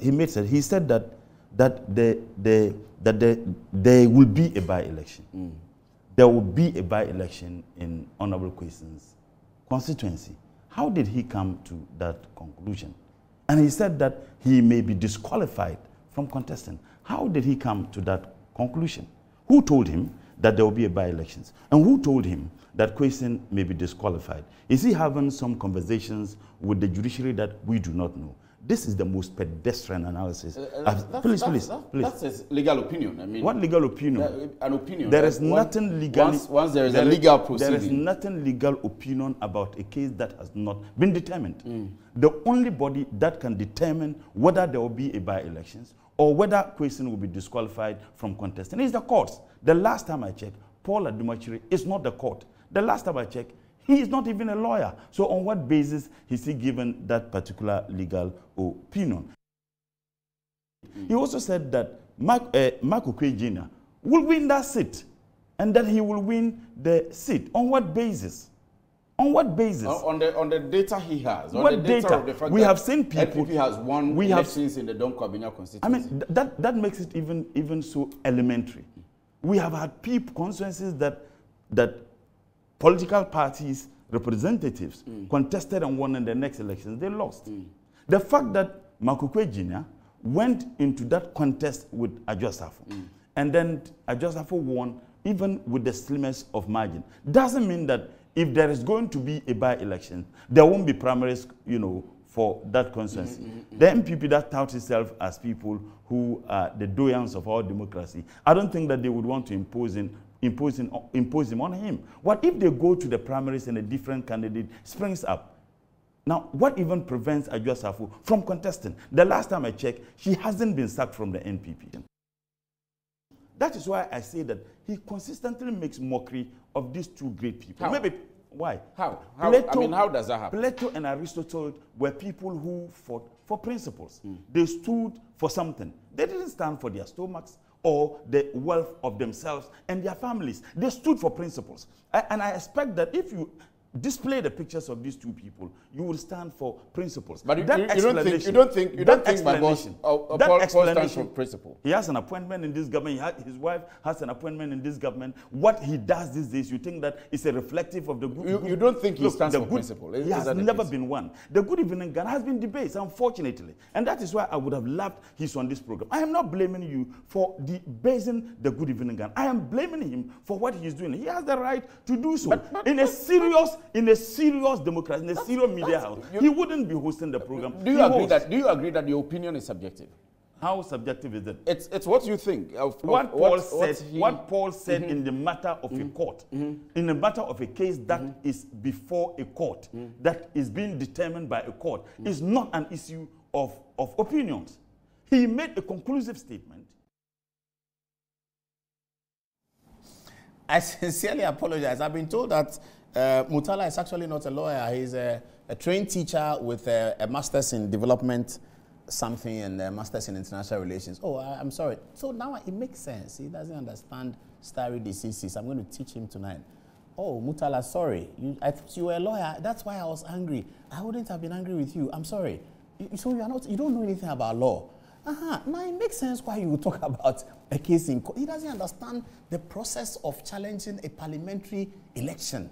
he made said he said that that the, the, that the, there will be a by-election. Mm. There will be a by-election in Honorable Quayson's constituency. How did he come to that conclusion? And he said that he may be disqualified from contesting. How did he come to that conclusion? Who told him that there will be a by-elections? And who told him that Question may be disqualified? Is he having some conversations with the judiciary that we do not know? This is the most pedestrian analysis. Uh, uh, that's, please, that's, please, that's, please. That's his legal opinion. I mean, what legal opinion? Uh, an opinion. There is nothing legal. Once, once, there is there a legal is, proceeding. There is nothing legal opinion about a case that has not been determined. Mm. The only body that can determine whether there will be a by-elections or whether Quayson will be disqualified from contesting is the courts. The last time I checked, Paul Adom-Otchere is not the court. The last time I checked, he is not even a lawyer. So on what basis is he given that particular legal opinion? Mm. He also said that Mark, uh, Mark Jr. will win that seat and that he will win the seat. On what basis? On what basis? Uh, on, the, on the data he has. On what the data? data? we have seen people. NPP has won we elections have, in the Dome Kwabenya constituency. I mean, th that, that makes it even, even so elementary. We have had people, constituencies that, that political parties, representatives mm. contested and won in the next elections, they lost. Mm. The fact that Mike Oquaye Jr. went into that contest with Adwoa mm. and then Adwoa won even with the slimmest of margin, doesn't mean that if there is going to be a by-election, there won't be primaries, you know, for that constituency. Mm -hmm, the NPP that touts itself as people who are the doyens of our democracy, I don't think that they would want to impose in imposing, impose him on him. What if they go to the primaries and a different candidate springs up? Now, what even prevents Adwoa Sarfo from contesting? The last time I checked, she hasn't been sacked from the NPP. That is why I say that he consistently makes mockery of these two great people. How? Maybe why? How? how Plato, I mean, how does that happen? Plato and Aristotle were people who fought for principles. Mm. They stood for something. They didn't stand for their stomachs or the wealth of themselves and their families. They stood for principles. And I expect that if you display the pictures of these two people, you will stand for principles. But you, you, you don't think you don't think you don't think my boss uh, uh, that Paul, Paul stands for principle. He has an appointment in this government. Has, his wife has an appointment in this government. What he does these days, you think that is a reflective of the good. You, you don't think he Look, stands for good, principle? Is, he has never been one. The Good Evening Ghana has been debates, unfortunately, and that is why I would have loved he's on this program. I am not blaming you for debasing the Good Evening Ghana. I am blaming him for what he's doing. He has the right to do so but, but, in a serious in a serious democracy, in a serious media house, he wouldn't be hosting the program. Do you he agree hosts. that? Do you agree that your opinion is subjective? How subjective is it? It's, it's what you think. Of, of what, Paul what, said, what, he, what Paul said mm -hmm. in the matter of mm -hmm. a court, mm -hmm. in the matter of a case that mm-hmm. is before a court, mm-hmm. that is being determined by a court, mm-hmm. is not an issue of, of opinions. He made a conclusive statement. I sincerely apologize. I've been told that uh, Mutala is actually not a lawyer. He's a, a trained teacher with a, a, master's in development something and a master's in international relations. Oh, I, am sorry. So now it makes sense. He doesn't understand stare decisis. I'm going to teach him tonight. Oh, Mutala, sorry. You, I thought you were a lawyer. That's why I was angry. I wouldn't have been angry with you. I'm sorry. You, so you are not. You don't know anything about law. Uh-huh. Now it makes sense why you talk about a case in court. He doesn't understand the process of challenging a parliamentary election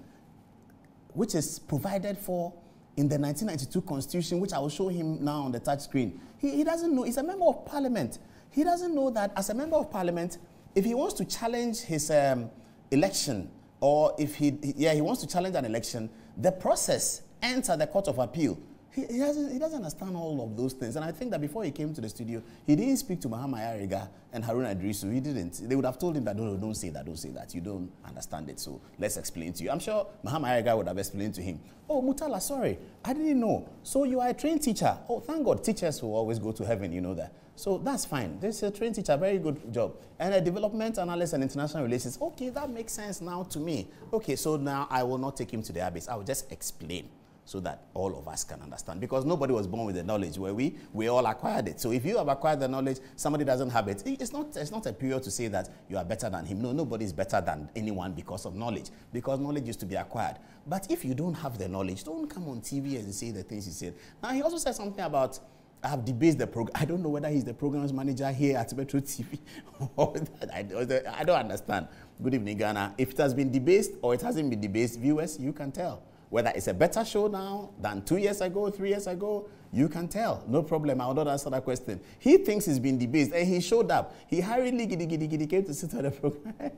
which is provided for in the 1992 constitution, which I will show him now on the touch screen. He, he doesn't know. He's a member of parliament. He doesn't know that as a member of parliament, if he wants to challenge his um, election, or if he, yeah, he wants to challenge an election, the process at the Court of Appeal. He, he, doesn't, he doesn't understand all of those things. And I think that before he came to the studio, he didn't speak to Mahama Ayariga and Haruna Iddrisu. He didn't. They would have told him that, no, no, don't say that, don't say that. You don't understand it. So let's explain to you. I'm sure Mahama Ayariga would have explained to him. Oh, Mutala, sorry, I didn't know. So you are a trained teacher. Oh, thank God, teachers will always go to heaven, you know that. So that's fine. This is a trained teacher, very good job. And a development analyst and international relations. Okay, that makes sense now to me. Okay, so now I will not take him to the abyss. I will just explain so that all of us can understand. Because nobody was born with the knowledge, where we? We all acquired it. So if you have acquired the knowledge, somebody doesn't have it, it's not, it's not a period to say that you are better than him. No, nobody is better than anyone because of knowledge, because knowledge used to be acquired. But if you don't have the knowledge, don't come on TV and say the things he said. Now, he also said something about I have debased the program. I don't know whether he's the programs manager here at Metro TV I don't understand. Good evening, Ghana. If it has been debased or it hasn't been debased, viewers, you can tell. Whether it's a better show now than two years ago, three years ago, you can tell. No problem. I will not answer that question. He thinks he's been debased and he showed up. He hurriedly giddy, giddy, giddy, came to sit on the program.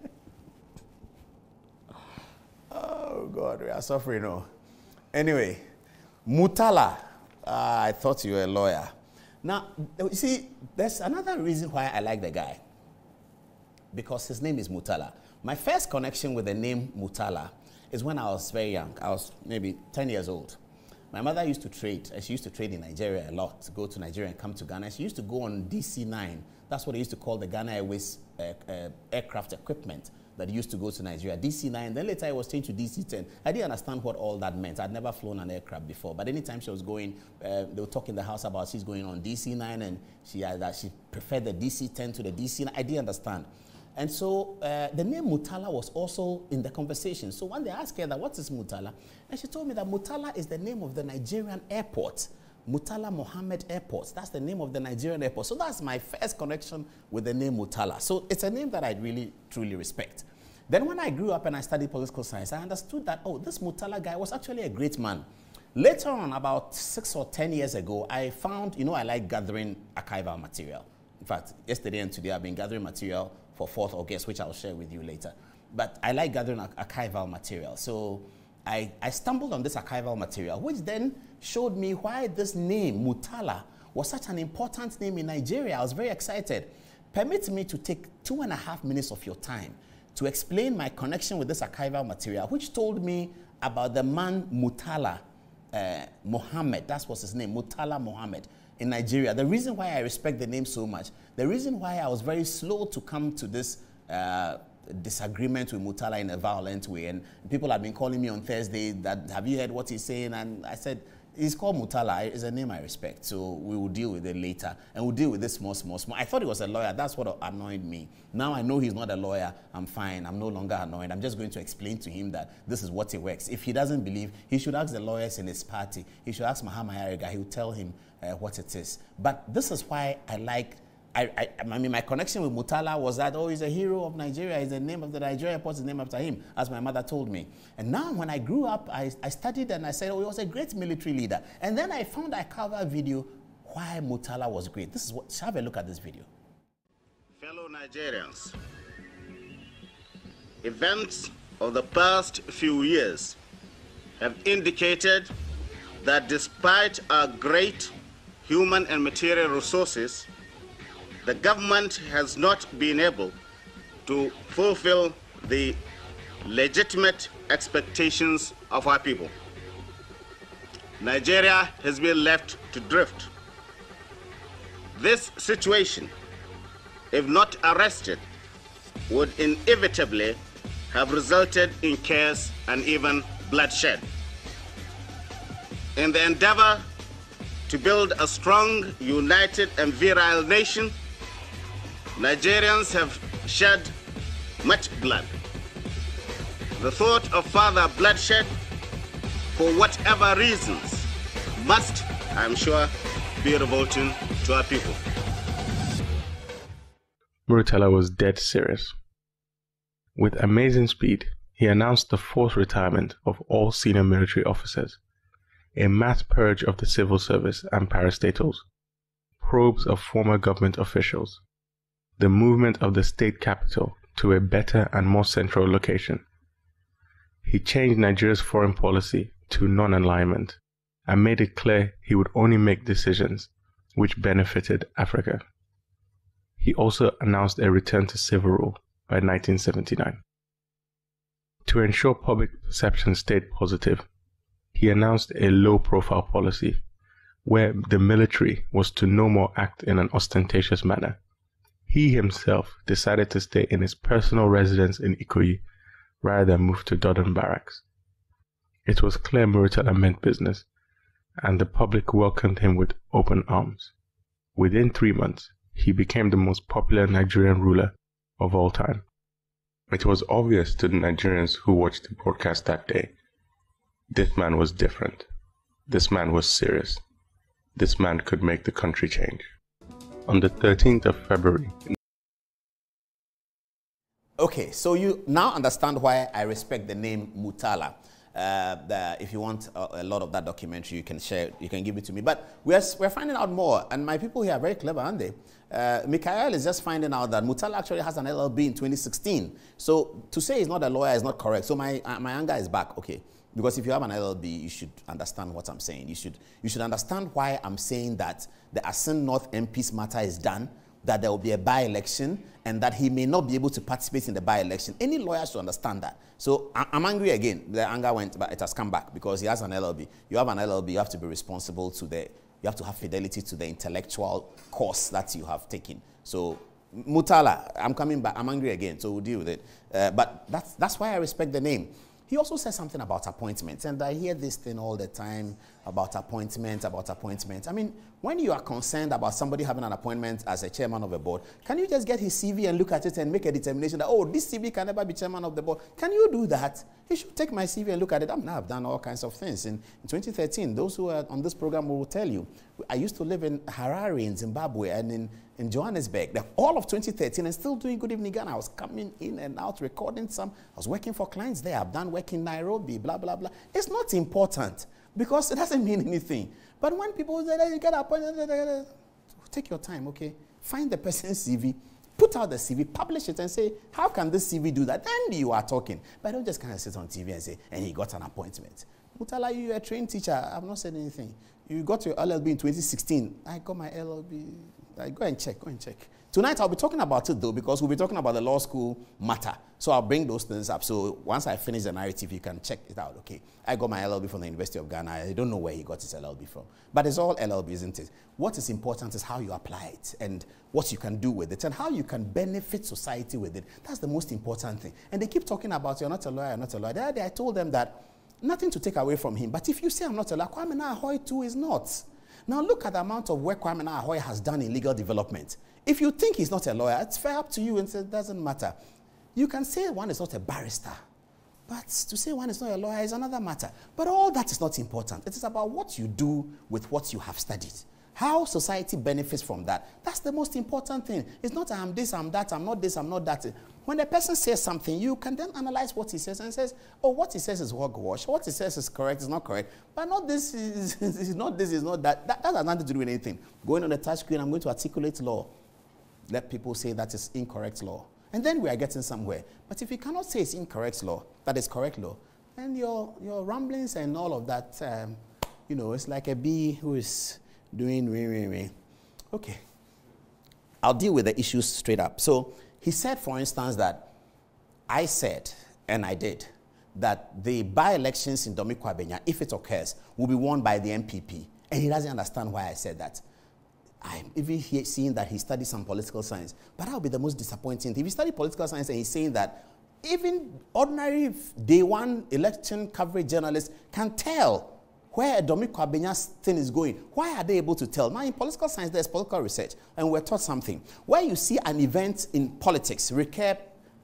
oh, God, we are suffering. Oh. Anyway, Mutala. Uh, I thought you were a lawyer. Now, you see, there's another reason why I like the guy. Because his name is Mutala. My first connection with the name Mutala is when I was very young. I was maybe 10 years old. My mother used to trade, and she used to trade in Nigeria a lot, to go to Nigeria and come to Ghana. She used to go on DC-9. That's what they used to call the Ghana Airways uh, uh, aircraft equipment that used to go to Nigeria, DC-9. Then later it was changed to DC-10. I didn't understand what all that meant. I'd never flown an aircraft before. But anytime she was going, uh, they would talk in the house about she's going on DC-9 and she, uh, that she preferred the DC-10 to the DC-9. I didn't understand. And so uh, the name Mutala was also in the conversation. So when they asked her that, what is Mutala? And she told me that Mutala is the name of the Nigerian airport. Mutala Mohammed Airport. That's the name of the Nigerian airport. So that's my first connection with the name Mutala. So it's a name that I really, truly respect. Then when I grew up and I studied political science, I understood that, oh, this Mutala guy was actually a great man. Later on, about six or 10 years ago, I found, you know, I like gathering archival material. In fact, yesterday and today I've been gathering material for 4th August, which I'll share with you later. But I like gathering archival material. So I, I stumbled on this archival material, which then showed me why this name, Mutala, was such an important name in Nigeria. I was very excited. Permit me to take two and a half minutes of your time to explain my connection with this archival material, which told me about the man Mutala uh, Mohammed. That was his name, Mutala Mohammed in Nigeria. The reason why I respect the name so much, the reason why I was very slow to come to this uh, disagreement with Mutala in a violent way. And people have been calling me on Thursday that, have you heard what he's saying? And I said, he's called Mutala. It's a name I respect. So we will deal with it later. And we'll deal with this small, small, small. I thought he was a lawyer. That's what annoyed me. Now I know he's not a lawyer. I'm fine. I'm no longer annoyed. I'm just going to explain to him that this is what it works. If he doesn't believe, he should ask the lawyers in his party. He should ask Mahama Ayariga. He will tell him uh, what it is. But this is why I like I, I, I, mean, my connection with Mutala was that, oh, he's a hero of Nigeria. He's the name of the Nigeria airport is named after him, as my mother told me. And now, when I grew up, I, I studied and I said, oh, he was a great military leader. And then I found I cover video why Mutala was great. This is what, have a look at this video. Fellow Nigerians, events of the past few years have indicated that despite our great human and material resources, the government has not been able to fulfill the legitimate expectations of our people. Nigeria has been left to drift. This situation, if not arrested, would inevitably have resulted in chaos and even bloodshed. In the endeavor to build a strong, united, and virile nation, Nigerians have shed much blood. The thought of further bloodshed, for whatever reasons, must, I'm sure, be revolting to our people. Murtala was dead serious. With amazing speed, he announced the forced retirement of all senior military officers, a mass purge of the civil service and parastatals, probes of former government officials, the movement of the state capital to a better and more central location. He changed Nigeria's foreign policy to non alignment and made it clear he would only make decisions which benefited Africa. He also announced a return to civil rule by 1979. To ensure public perception stayed positive, he announced a low profile policy where the military was to no more act in an ostentatious manner he himself decided to stay in his personal residence in Ikoyi rather than move to Dodan Barracks. It was clear Murtala meant business, and the public welcomed him with open arms. Within three months, he became the most popular Nigerian ruler of all time. It was obvious to the Nigerians who watched the broadcast that day. This man was different. This man was serious. this man could make the country change. On the 13th of February. Okay, so you now understand why I respect the name Mutala. Uh, the, if you want a, a, lot of that documentary, you can share, you can give it to me. But we're, we're finding out more, and my people here are very clever, aren't they? Uh, is just finding out that Mutala actually has an LLB in 2016. So to say he's not a lawyer is not correct. So my, uh, my anger is back. Okay. Because if you have an LLB, you should understand what I'm saying. You should, you should understand why I'm saying that the Assin North MP's matter is done, that there will be a by-election, and that he may not be able to participate in the by-election. Any lawyer should understand that. So I'm angry again. The anger went, but it has come back because he has an LLB. You have an LLB, you have to be responsible to the, you have to have fidelity to the intellectual course that you have taken. So Mutala, I'm coming back. I'm angry again, so we'll deal with it. Uh, but that's, that's why I respect the name. He also said something about appointments, and I hear this thing all the time about appointments, about appointments. I mean, when you are concerned about somebody having an appointment as a chairman of a board, can you just get his CV and look at it and make a determination that, oh, this CV can never be chairman of the board? Can you do that? You should take my CV and look at it. I mean, I've done all kinds of things. In, in 2013, those who are on this program will tell you, I used to live in Harare in Zimbabwe and in in Johannesburg, the, all of 2013, and still doing Good Evening Ghana. I was coming in and out, recording some. I was working for clients there. I've done work in Nairobi, blah, blah, blah. It's not important because it doesn't mean anything. But when people say that you get appointed, take your time, okay? Find the person's CV, put out the CV, publish it, and say, how can this CV do that? Then you are talking. But don't just kind of sit on TV and say, and he got an appointment. Mutala, you're a trained teacher. I've not said anything. You got your LLB in 2016. I got my LLB like, go and check, go and check. Tonight I'll be talking about it though, because we'll be talking about the law school matter. So I'll bring those things up. So once I finish the narrative, you can check it out. Okay. I got my LLB from the University of Ghana. I don't know where he got his LLB from. But it's all LLB, isn't it? What is important is how you apply it and what you can do with it and how you can benefit society with it. That's the most important thing. And they keep talking about you're not a lawyer, you're not a lawyer. The other day I told them that nothing to take away from him. But if you say I'm not a lawyer, Kwame Ahoy too is not. Now look at the amount of work Kwame Ahoy has done in legal development. If you think he's not a lawyer, it's fair up to you and say it doesn't matter. You can say one is not a barrister, but to say one is not a lawyer is another matter. But all that is not important. It is about what you do with what you have studied. How society benefits from that. That's the most important thing. It's not I'm this, I'm that, I'm not this, I'm not that. When a person says something, you can then analyze what he says and says, oh, what he says is hogwash. What he says is correct, is not correct. But not this is, is not this, is not that. that. That has nothing to do with anything. Going on the touch screen, I'm going to articulate law. Let people say that is incorrect law. And then we are getting somewhere. But if you cannot say it's incorrect law, that is correct law, then your, your ramblings and all of that, um, you know, it's like a bee who is doing wee, wee, wee. Okay. I'll deal with the issues straight up. So he said, for instance, that I said, and I did, that the by elections in Dome Kwabenya, if it occurs, will be won by the NPP. And he doesn't understand why I said that. I'm even seeing that he studied some political science. But that would be the most disappointing thing. If he studied political science and he's saying that even ordinary day one election coverage journalists can tell where Dome Kwabenya's thing is going. Why are they able to tell? Now, in political science, there's political research, and we're taught something. Where you see an event in politics recur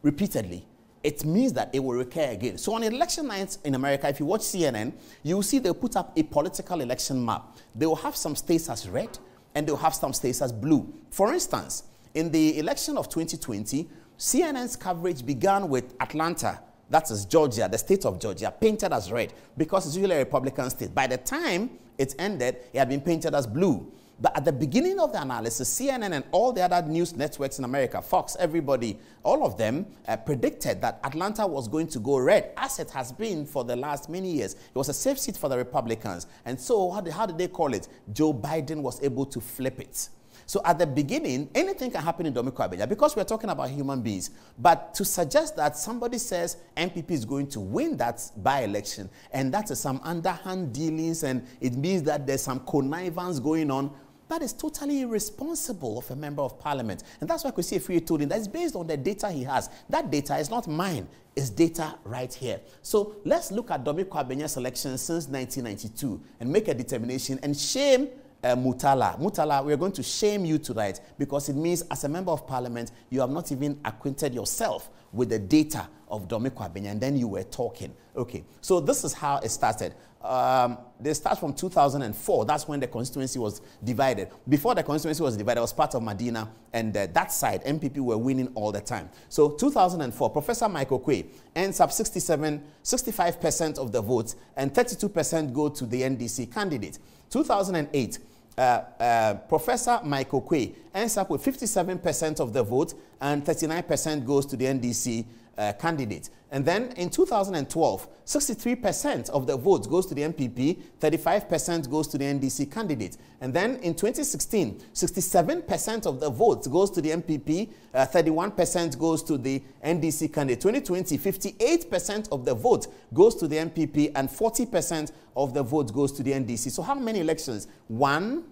repeatedly, it means that it will recur again. So on election nights in America, if you watch CNN, you will see they put up a political election map. They will have some states as red, and they'll have some states as blue. For instance, in the election of 2020, CNN's coverage began with Atlanta that is Georgia, the state of Georgia, painted as red because it's usually a Republican state. By the time it ended, it had been painted as blue. But at the beginning of the analysis, CNN and all the other news networks in America, Fox, everybody, all of them uh, predicted that Atlanta was going to go red, as it has been for the last many years. It was a safe seat for the Republicans. And so, how did, how did they call it? Joe Biden was able to flip it. So at the beginning, anything can happen in Dome Kwabenya because we're talking about human beings. But to suggest that somebody says NPP is going to win that by-election and that's some underhand dealings and it means that there's some connivance going on, that is totally irresponsible of a member of parliament. And that's why we see a Free told him that's based on the data he has. That data is not mine, it's data right here. So let's look at Dome Kwabenya's election since 1992 and make a determination and shame uh, Mutala. Mutala, we are going to shame you tonight because it means as a member of parliament, you have not even acquainted yourself with the data of Dome Kwabenya, and then you were talking. Okay, so this is how it started. Um, they start from 2004. That's when the constituency was divided. Before the constituency was divided, it was part of Medina, and uh, that side, NPP, were winning all the time. So 2004, Professor Mike Oquaye ends up 67, 65% of the votes, and 32% go to the NDC candidate. 2008, uh, uh, Professor Mike Oquaye ends up with 57% of the vote, and 39% goes to the NDC uh, candidate. And then in 2012, 63% of the votes goes to the NPP, 35% goes to the NDC candidate. And then in 2016, 67% of the votes goes to the NPP, uh, 31% goes to the NDC candidate. 2020, 58% of the vote goes to the NPP and 40% of the vote goes to the NDC. So how many elections? One,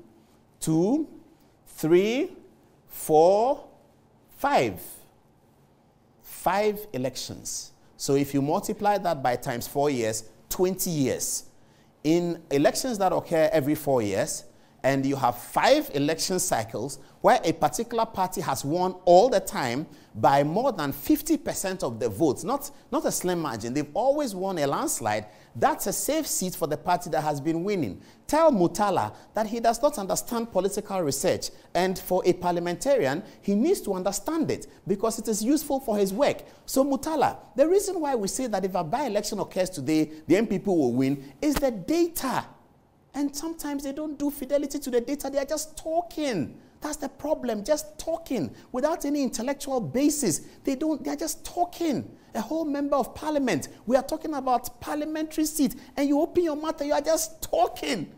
two, three, four, five five elections. So if you multiply that by times four years, 20 years. In elections that occur every four years, and you have five election cycles where a particular party has won all the time by more than 50% of the votes, not, not a slim margin. They've always won a landslide that's a safe seat for the party that has been winning. Tell Mutala that he does not understand political research, and for a parliamentarian, he needs to understand it because it is useful for his work. So, Mutala, the reason why we say that if a by election occurs today, the NPP will win is the data. And sometimes they don't do fidelity to the data, they are just talking. That's the problem, just talking without any intellectual basis. They don't, they're just talking. A whole member of parliament. We are talking about parliamentary seat, and you open your mouth and you are just talking.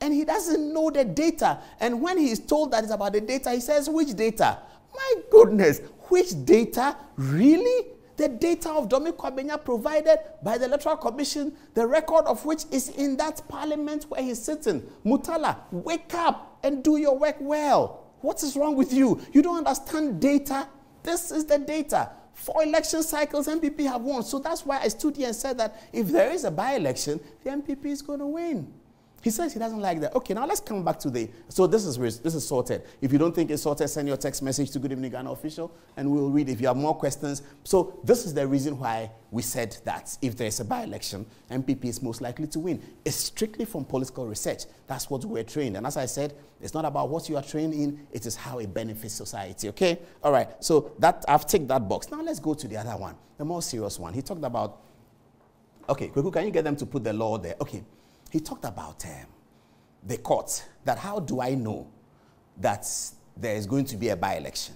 And he doesn't know the data. And when he is told that it's about the data, he says, Which data? My goodness, which data? Really? The data of Dome Kwabenya provided by the Electoral Commission, the record of which is in that parliament where he's sitting. Mutala, wake up and do your work well. What is wrong with you? You don't understand data? This is the data. Four election cycles, NPP have won. So that's why I stood here and said that if there is a by election, the NPP is going to win. He says he doesn't like that. Okay, now let's come back to the. So this is this is sorted. If you don't think it's sorted, send your text message to Good Evening Ghana official, and we'll read. If you have more questions, so this is the reason why we said that if there is a by-election, NPP is most likely to win. It's strictly from political research. That's what we're trained. And as I said, it's not about what you are trained in. It is how it benefits society. Okay. All right. So that I've ticked that box. Now let's go to the other one, the more serious one. He talked about. Okay, Kweku, can you get them to put the law there? Okay he talked about um, the court, that how do I know that there is going to be a by election?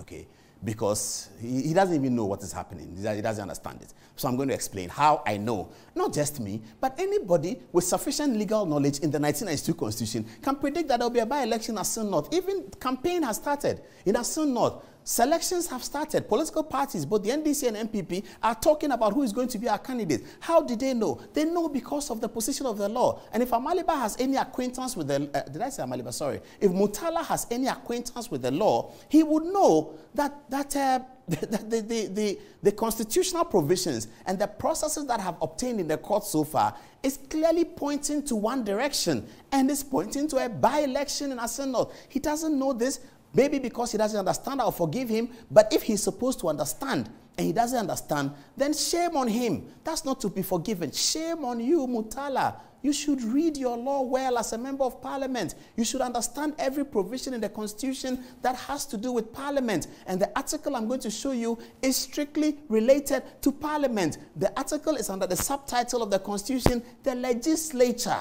Okay, because he, he, doesn't even know what is happening. He doesn't understand it. So I'm going to explain how I know. Not just me, but anybody with sufficient legal knowledge in the 1992 Constitution can predict that there will be a by-election at Assin North. Even campaign has started in Assin North. Selections have started. Political parties, both the NDC and NPP, are talking about who is going to be our candidate. How did they know? They know because of the position of the law. And if Amaliba has any acquaintance with the, uh, did I say Amaliba? Sorry. If Mutala has any acquaintance with the law, he would know that, that uh, the, the, the, the, constitutional provisions and the processes that have obtained in the court so far is clearly pointing to one direction and is pointing to a by-election in Assin He doesn't know this Maybe because he doesn't understand, I'll forgive him. But if he's supposed to understand and he doesn't understand, then shame on him. That's not to be forgiven. Shame on you, Mutala. You should read your law well as a member of parliament. You should understand every provision in the constitution that has to do with parliament. And the article I'm going to show you is strictly related to parliament. The article is under the subtitle of the constitution, the legislature.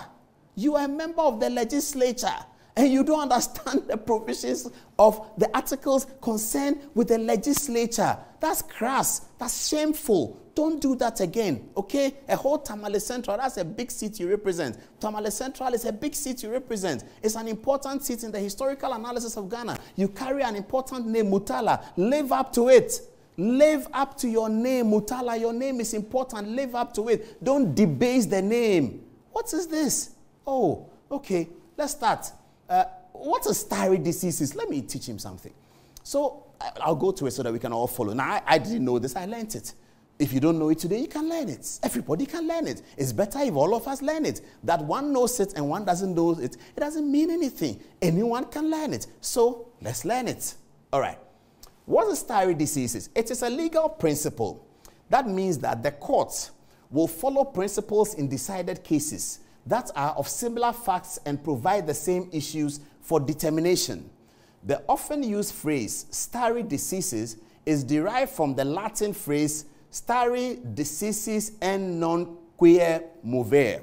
You are a member of the legislature and you don't understand the provisions of the articles concerned with the legislature. That's crass. That's shameful. Don't do that again, okay? A whole Tamale Central, that's a big city you represent. Tamale Central is a big city you represent. It's an important city in the historical analysis of Ghana. You carry an important name, Mutala. Live up to it. Live up to your name, Mutala. Your name is important. Live up to it. Don't debase the name. What is this? Oh, okay. Let's start. Uh, what is thyroid is. Let me teach him something. So I'll go to it so that we can all follow. Now, I, I didn't know this, I learned it. If you don't know it today, you can learn it. Everybody can learn it. It's better if all of us learn it. That one knows it and one doesn't know it, it doesn't mean anything. Anyone can learn it. So let's learn it. All right. What is stare decisis? It is a legal principle. That means that the courts will follow principles in decided cases that are of similar facts and provide the same issues for determination. The often used phrase stare decisis is derived from the Latin phrase stare decisis et non quieta movere,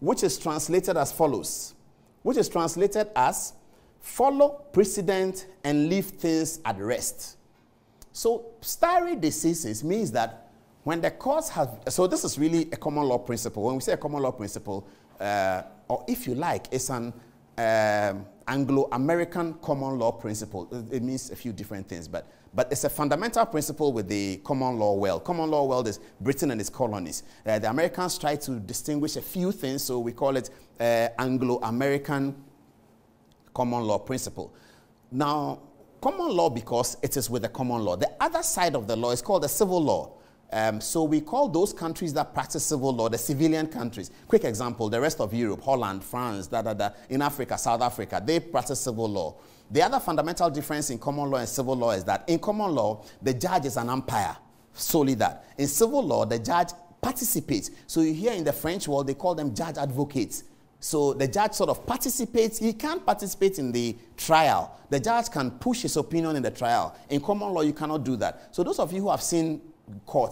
which is translated as follows, which is translated as follow precedent and leave things at rest. So stare decisis means that when the courts have, so this is really a common law principle. When we say a common law principle, uh, or if you like, it's an um, Anglo-American common law principle. It means a few different things, but, but it's a fundamental principle with the common law world. Common law world is Britain and its colonies. Uh, the Americans try to distinguish a few things, so we call it uh, Anglo-American common law principle. Now, common law because it is with the common law. The other side of the law is called the civil law. Um, so we call those countries that practice civil law the civilian countries. Quick example, the rest of Europe, Holland, France, da, da, da. In Africa, South Africa, they practice civil law. The other fundamental difference in common law and civil law is that in common law, the judge is an umpire, solely that. In civil law, the judge participates. So you hear in the French world, they call them judge advocates. So the judge sort of participates. He can't participate in the trial. The judge can push his opinion in the trial. In common law, you cannot do that. So those of you who have seen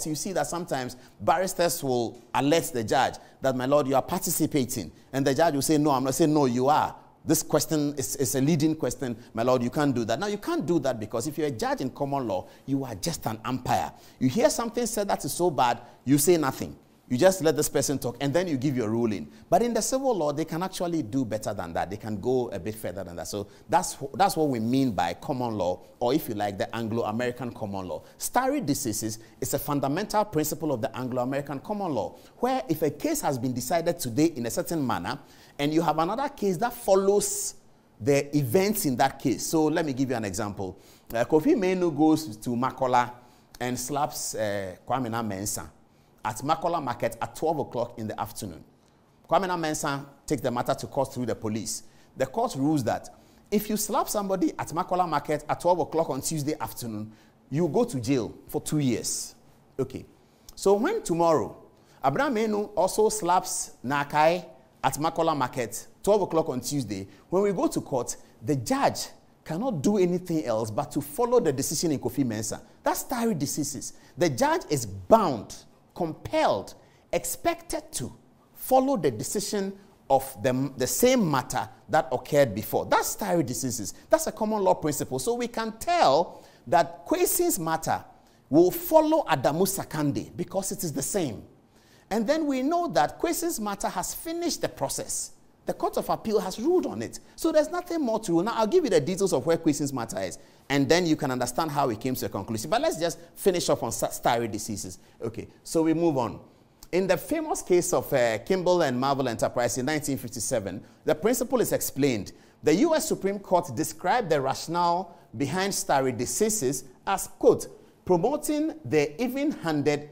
you see that sometimes barristers will alert the judge that, my lord, you are participating. And the judge will say, no, I'm not saying, no, you are. This question is, is a leading question, my lord, you can't do that. Now, you can't do that because if you're a judge in common law, you are just an umpire. You hear something said that is so bad, you say nothing. You just let this person talk and then you give your ruling. But in the civil law, they can actually do better than that. They can go a bit further than that. So that's, that's what we mean by common law, or if you like, the Anglo American common law. Stare decisis is a fundamental principle of the Anglo American common law, where if a case has been decided today in a certain manner, and you have another case that follows the events in that case. So let me give you an example. Uh, Kofi Mensah goes to Makola and slaps uh, Kwame at Makola Market at 12 o'clock in the afternoon. Kwame Mensah takes the matter to court through the police. The court rules that if you slap somebody at Makola Market at 12 o'clock on Tuesday afternoon, you go to jail for two years. Okay. So when tomorrow, Abraham Menu also slaps Nakai at Makola Market, 12 o'clock on Tuesday, when we go to court, the judge cannot do anything else but to follow the decision in Kofi Mensah. That's stare decisis. The judge is bound compelled, expected to follow the decision of the, the same matter that occurred before. That's stare decisis. That's a common law principle. So we can tell that Quayson's matter will follow Adamu Sakande because it is the same. And then we know that Quayson's matter has finished the process. The Court of Appeal has ruled on it. So there's nothing more to rule. Now, I'll give you the details of where Quayson's matter is, and then you can understand how it came to a conclusion. But let's just finish up on stare decisis. Okay, so we move on. In the famous case of uh, Kimble and Marvel Enterprise in 1957, the principle is explained. The U.S. Supreme Court described the rationale behind stare decisis as, quote, promoting the even-handed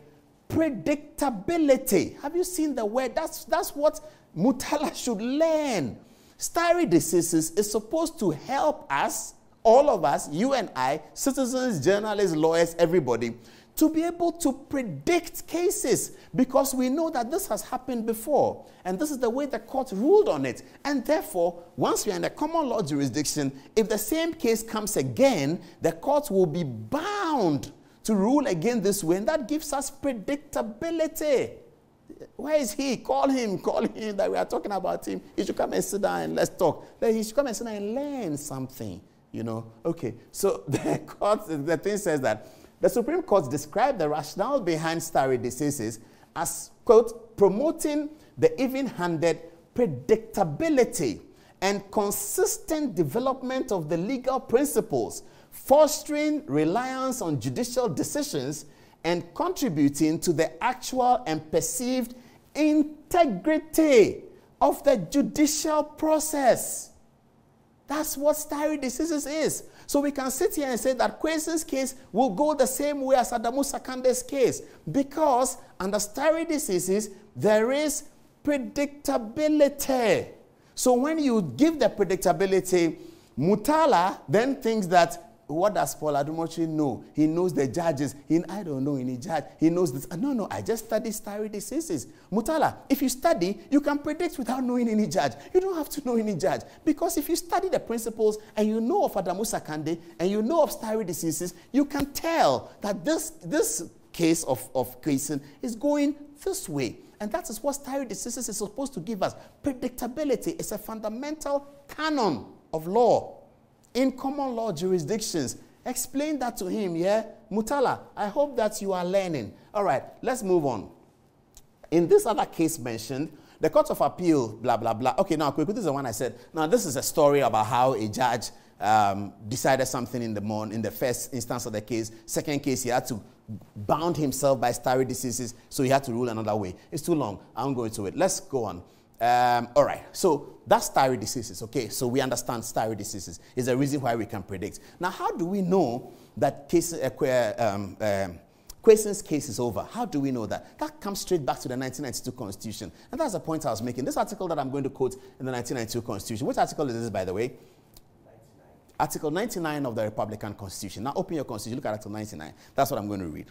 predictability. Have you seen the word? That's, that's what Murtala should learn. Stare decisis is supposed to help us, all of us, you and I, citizens, journalists, lawyers, everybody, to be able to predict cases because we know that this has happened before. And this is the way the court ruled on it. And therefore, once we are in a common law jurisdiction, if the same case comes again, the court will be bound to rule again this way. And that gives us predictability. Where is he? Call him. Call him that we are talking about him. He should come and sit down and let's talk. Then He should come and sit down and learn something. You know? Okay. So the court, the thing says that the Supreme Court described the rationale behind stare decisis as, quote, promoting the even handed predictability and consistent development of the legal principles, fostering reliance on judicial decisions and contributing to the actual and perceived integrity of the judicial process. That's what stare decisis is. So we can sit here and say that Quayson's case will go the same way as Adamu Sakande's case because under stare decisis, there is predictability. So when you give the predictability, Mutala then thinks that what does Paul Adom-Otchere know? He knows the judges. He, I don't know any judge. He knows this. No, no, I just study stare decisis. Mutala, if you study, you can predict without knowing any judge. You don't have to know any judge. Because if you study the principles and you know of Adamu Sakande and you know of stare decisis, you can tell that this, this case of, of Quayson is going this way. And that is what stare decisis is supposed to give us. Predictability is a fundamental canon of law in common law jurisdictions. Explain that to him, yeah? Mutala, I hope that you are learning. All right, let's move on. In this other case mentioned, the Court of Appeal, blah, blah, blah. Okay, now, quick, this is the one I said. Now, this is a story about how a judge um, decided something in the morning, in the first instance of the case. Second case, he had to bound himself by stare decisis, so he had to rule another way. It's too long. I won't go into it. Let's go on. Um, all right, so that's stare decisis, okay? So we understand stare decisis is a reason why we can predict. Now, how do we know that case, uh, um, um, case is over? How do we know that? That comes straight back to the 1992 Constitution. And that's the point I was making. This article that I'm going to quote in the 1992 Constitution, which article is this, by the way? 99. Article 99 of the Republican Constitution. Now, open your Constitution, look at Article 99. That's what I'm going to read.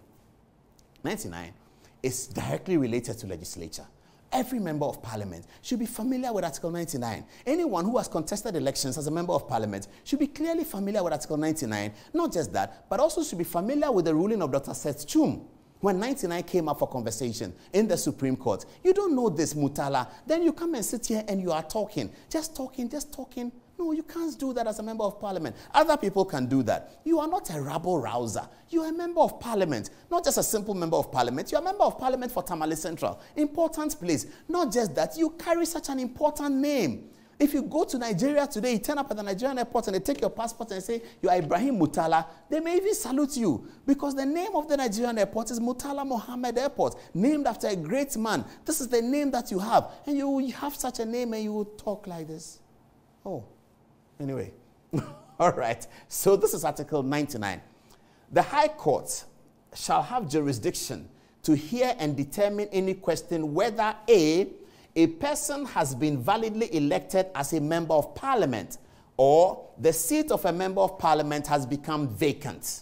99 is directly related to legislature. Every member of parliament should be familiar with Article 99. Anyone who has contested elections as a member of parliament should be clearly familiar with Article 99. Not just that, but also should be familiar with the ruling of Dr. Seth Twum when 99 came up for conversation in the Supreme Court. You don't know this, Mutala. Then you come and sit here and you are talking. Just talking, just talking. No, you can't do that as a member of parliament. Other people can do that. You are not a rabble rouser. You are a member of parliament, not just a simple member of parliament. You are a member of parliament for Tamale Central. Important place. Not just that, you carry such an important name. If you go to Nigeria today, you turn up at the Nigerian airport and they take your passport and say you are Ibrahim Mutala, they may even salute you because the name of the Nigerian airport is Mutala Mohammed Airport, named after a great man. This is the name that you have. And you, have such a name and you will talk like this. Oh, Anyway, all right. So this is Article 99. The High Court shall have jurisdiction to hear and determine any question whether A, a person has been validly elected as a member of parliament or the seat of a member of parliament has become vacant.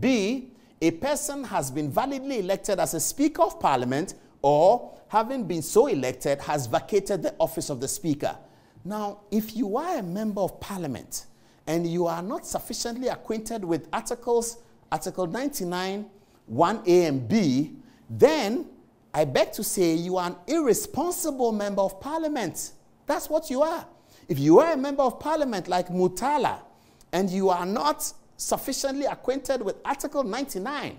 B, a person has been validly elected as a speaker of parliament or having been so elected has vacated the office of the speaker. Now, if you are a member of parliament and you are not sufficiently acquainted with articles, Article 99, 1A and B, then I beg to say you are an irresponsible member of parliament. That's what you are. If you are a member of parliament like Mutala and you are not sufficiently acquainted with Article 99,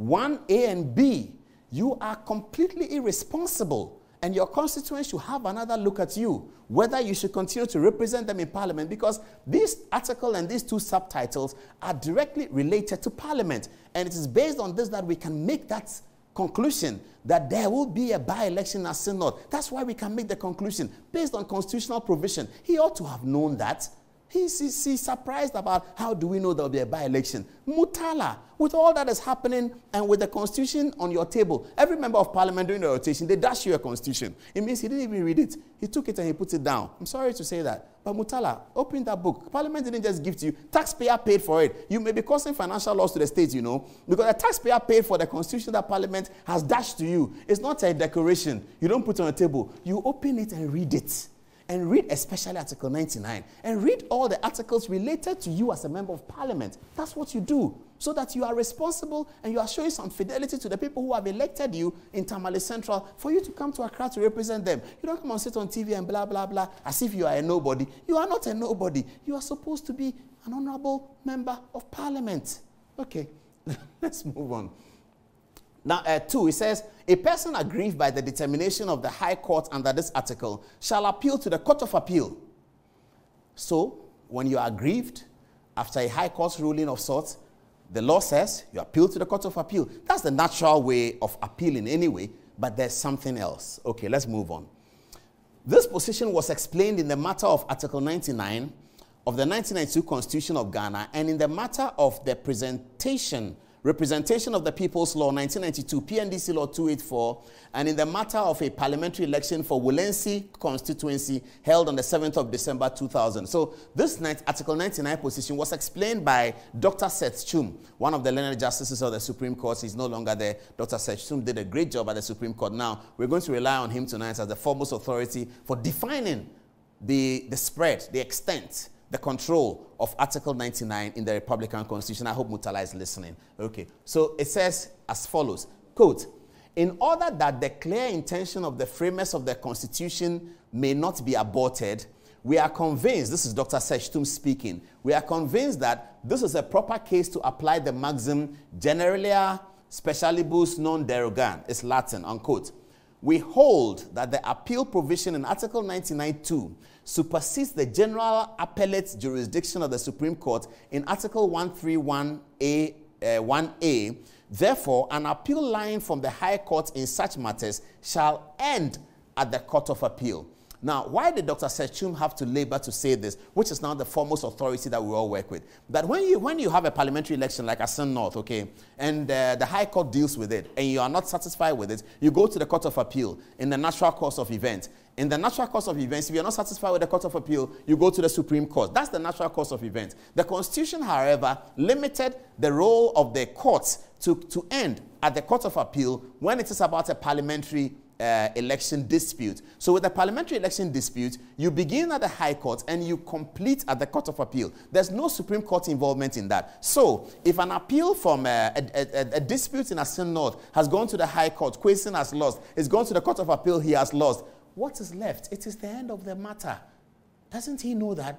1A and B, you are completely irresponsible and your constituents should have another look at you, whether you should continue to represent them in Parliament, because this article and these two subtitles are directly related to Parliament. And it is based on this that we can make that conclusion that there will be a by election Assin North. That's why we can make the conclusion based on constitutional provision. He ought to have known that. He's, he's, he's, surprised about how do we know there'll be a by-election. Mutala, with all that is happening and with the constitution on your table, every member of parliament during the rotation, they dash you a constitution. It means he didn't even read it. He took it and he put it down. I'm sorry to say that. But Mutala, open that book. Parliament didn't just give to you. Taxpayer paid for it. You may be causing financial loss to the state, you know, because the taxpayer paid for the constitution that parliament has dashed to you. It's not a decoration. You don't put on a table. You open it and read it and read especially Article 99 and read all the articles related to you as a member of parliament. That's what you do so that you are responsible and you are showing some fidelity to the people who have elected you in Tamale Central for you to come to Accra to represent them. You don't come and sit on TV and blah, blah, blah as if you are a nobody. You are not a nobody. You are supposed to be an honorable member of parliament. Okay, let's move on. Now, uh, two, it says, a person aggrieved by the determination of the High Court under this article shall appeal to the Court of Appeal. So, when you are aggrieved after a High Court ruling of sorts, the law says you appeal to the Court of Appeal. That's the natural way of appealing anyway, but there's something else. Okay, let's move on. This position was explained in the matter of Article 99 of the 1992 Constitution of Ghana and in the matter of the presentation Representation of the People's Law 1992, PNDC Law 284, and in the matter of a parliamentary election for Wulensi constituency held on the 7th of December 2000. So this night, Article 99 position was explained by Dr. Seth Twum, one of the learned justices of the Supreme Court. He's no longer there. Dr. Seth Twum did a great job at the Supreme Court. Now, we're going to rely on him tonight as the foremost authority for defining the, the spread, the extent, the control of Article 99 in the Republican Constitution. I hope Murtala is listening. Okay. So it says as follows quote, in order that the clear intention of the framers of the Constitution may not be aborted, we are convinced, this is Dr. Seth Twum speaking, we are convinced that this is a proper case to apply the maxim generalia specialibus non derogant, it's Latin, unquote. We hold that the appeal provision in Article 99.2 supersedes the general appellate jurisdiction of the Supreme Court in Article 131A, uh, 1A. Therefore, an appeal lying from the High Court in such matters shall end at the Court of Appeal. Now, why did Dr. Seth Twum have to labor to say this, which is now the foremost authority that we all work with? That when you, when you have a parliamentary election like Assin North, okay, and uh, the High Court deals with it, and you are not satisfied with it, you go to the Court of Appeal in the natural course of events. In the natural course of events, if you're not satisfied with the Court of Appeal, you go to the Supreme Court. That's the natural course of events. The Constitution, however, limited the role of the courts to, to end at the Court of Appeal when it is about a parliamentary uh, election dispute. So, with the parliamentary election dispute, you begin at the High Court and you complete at the Court of Appeal. There's no Supreme Court involvement in that. So, if an appeal from uh, a, a, a, dispute in Assin North has gone to the High Court, Quayson has lost, it's gone to the Court of Appeal, he has lost. What is left? It is the end of the matter. Doesn't he know that?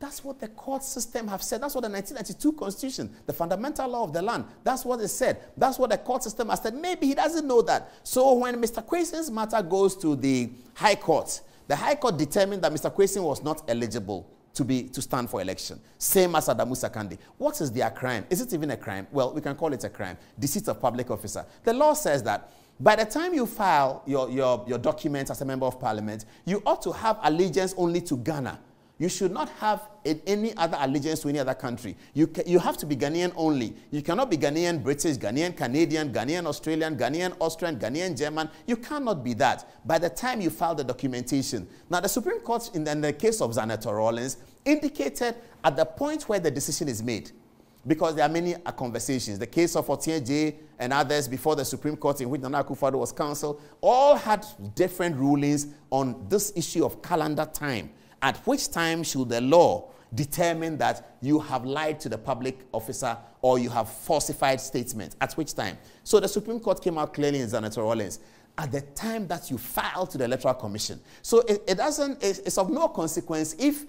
That's what the court system have said. That's what the 1992 Constitution, the fundamental law of the land, that's what it said. That's what the court system has said. Maybe he doesn't know that. So when Mr. Quayson's matter goes to the High Court, the High Court determined that Mr. Quayson was not eligible to be to stand for election. Same as Adamu Sakande. What is their crime? Is it even a crime? Well, we can call it a crime. Deceit of public officer. The law says that by the time you file your, your, your documents as a member of parliament, you ought to have allegiance only to Ghana you should not have any other allegiance to any other country. You, ca- you have to be Ghanaian only. You cannot be Ghanaian British, Ghanaian Canadian, Ghanaian Australian, Ghanaian Austrian, Ghanaian German. You cannot be that by the time you file the documentation. Now, the Supreme Court, in the, in the case of Zanetor Rawlings, indicated at the point where the decision is made, because there are many uh, conversations. The case of Otien J and others before the Supreme Court, in which Nana Akufo-Addo was counsel, all had different rulings on this issue of calendar time. At which time should the law determine that you have lied to the public officer or you have falsified statements? At which time? So the Supreme Court came out clearly in Zanetor Rawlings at the time that you file to the Electoral Commission. So it, it doesn't, it's of no consequence if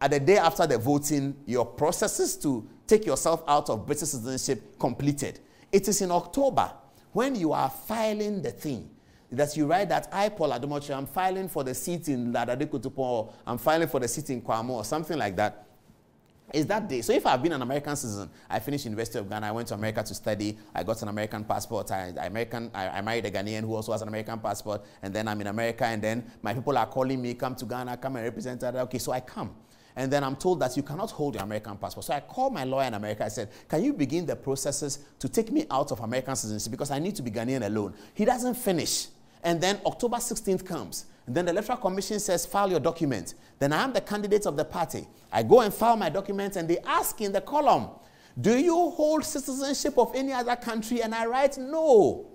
at the day after the voting, your processes to take yourself out of British citizenship completed. It is in October when you are filing the thing that you write that I, Paul Adom-Otchere, I'm filing for the seat in La Dadekotopon, or I'm filing for the seat in Kwamo, or something like that. Is that day. So if I've been an American citizen, I finished University of Ghana, I went to America to study, I got an American passport, I, I American, I, I, married a Ghanaian who also has an American passport, and then I'm in America, and then my people are calling me, come to Ghana, come and represent that. Okay, so I come. And then I'm told that you cannot hold your American passport. So I called my lawyer in America. I said, Can you begin the processes to take me out of American citizenship because I need to be Ghanaian alone? He doesn't finish. And then October 16th comes. And then the Electoral Commission says, file your document. Then I am the candidate of the party. I go and file my documents, and they ask in the column, Do you hold citizenship of any other country? And I write, No.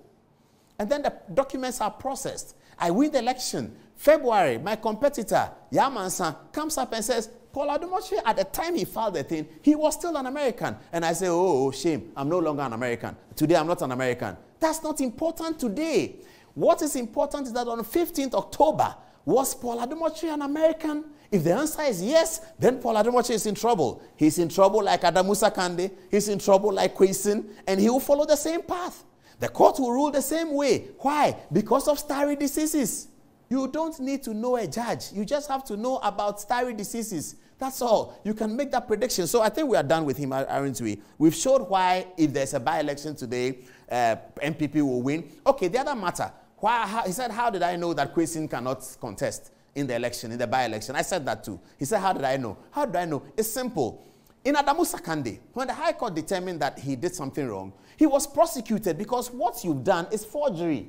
And then the documents are processed. I win the election. February, my competitor, Yamansan, comes up and says, Paul Adom-Otchere, at the time he filed the thing, he was still an American. And I say, oh, shame, I'm no longer an American. Today I'm not an American. That's not important today. What is important is that on 15th October, was Paul Adom-Otchere an American? If the answer is yes, then Paul Adom-Otchere is in trouble. He's in trouble like Adamu Sakande, he's in trouble like Quayson, and he will follow the same path. The court will rule the same way. Why? Because of stare decisis. You don't need to know a judge. You just have to know about stare decisis. That's all. You can make that prediction. So I think we are done with him, aren't we? We've showed why, if there's a by election today, uh, NPP will win. Okay, the other matter why, how, he said, How did I know that Quayson cannot contest in the election, in the by election? I said that too. He said, How did I know? How did I know? It's simple. In Adamu Sakande, when the High Court determined that he did something wrong, he was prosecuted because what you've done is forgery.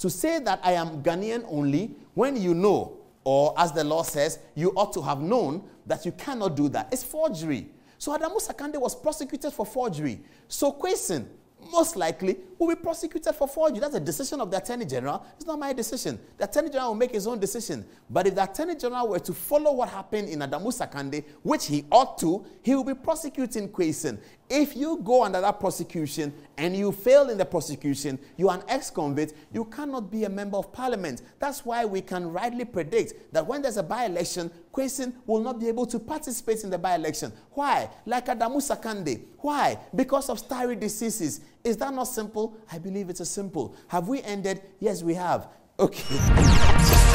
To say that I am Ghanaian only when you know, or as the law says, you ought to have known that you cannot do that, is forgery. So Adamu Sakande was prosecuted for forgery. So Kwesi, most likely will be prosecuted for forgery. That's a decision of the Attorney General. It's not my decision. The Attorney General will make his own decision. But if the Attorney General were to follow what happened in Adamu Sakande, which he ought to, he will be prosecuting Kwesi. If you go under that prosecution and you fail in the prosecution, you are an ex convict, you cannot be a member of parliament. That's why we can rightly predict that when there's a by election, Kwesi will not be able to participate in the by election. Why? Like Adamu Sakande. Why? Because of stare decisis. Is that not simple? I believe it's a simple. Have we ended? Yes, we have. Okay.